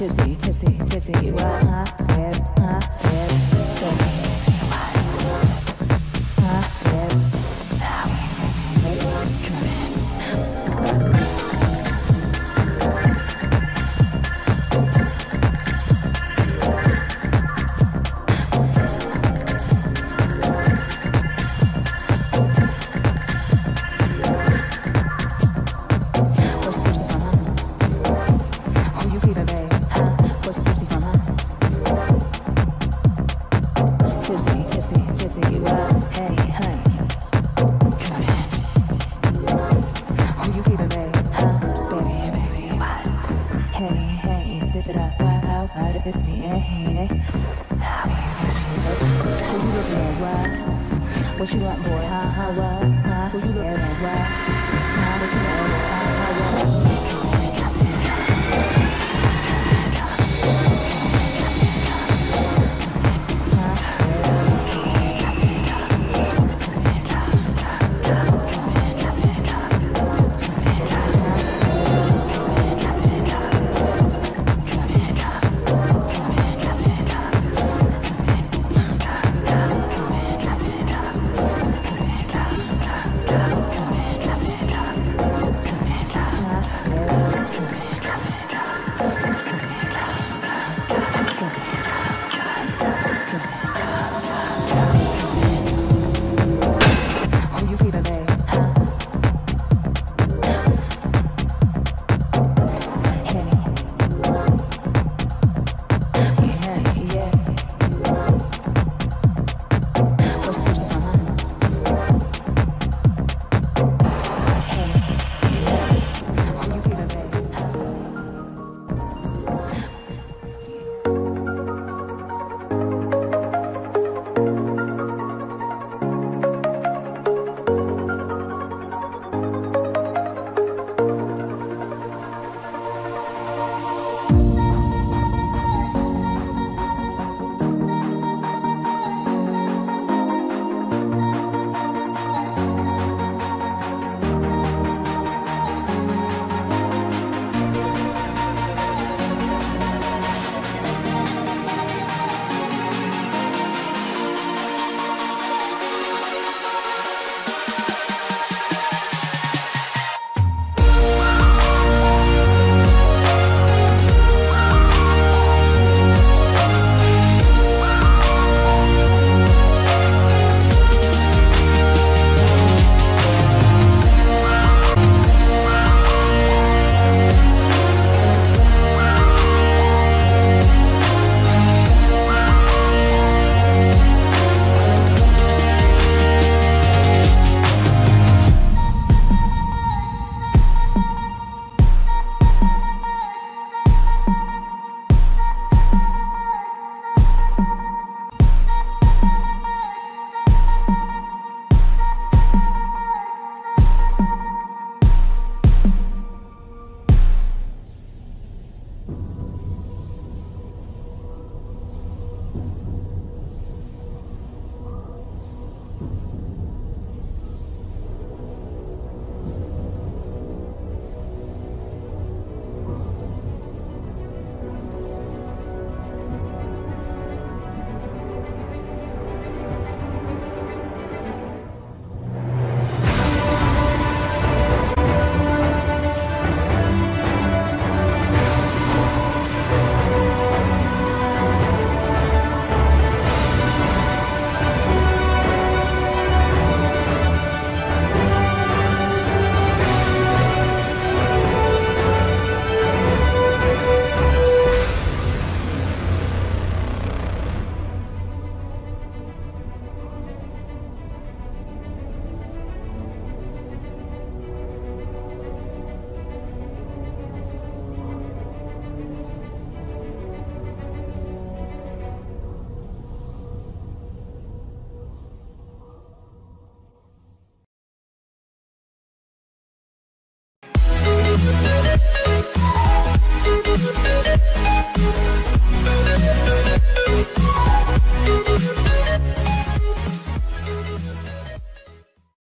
What you want, boy? Huh? Huh? What? Huh? Who you looking at? What?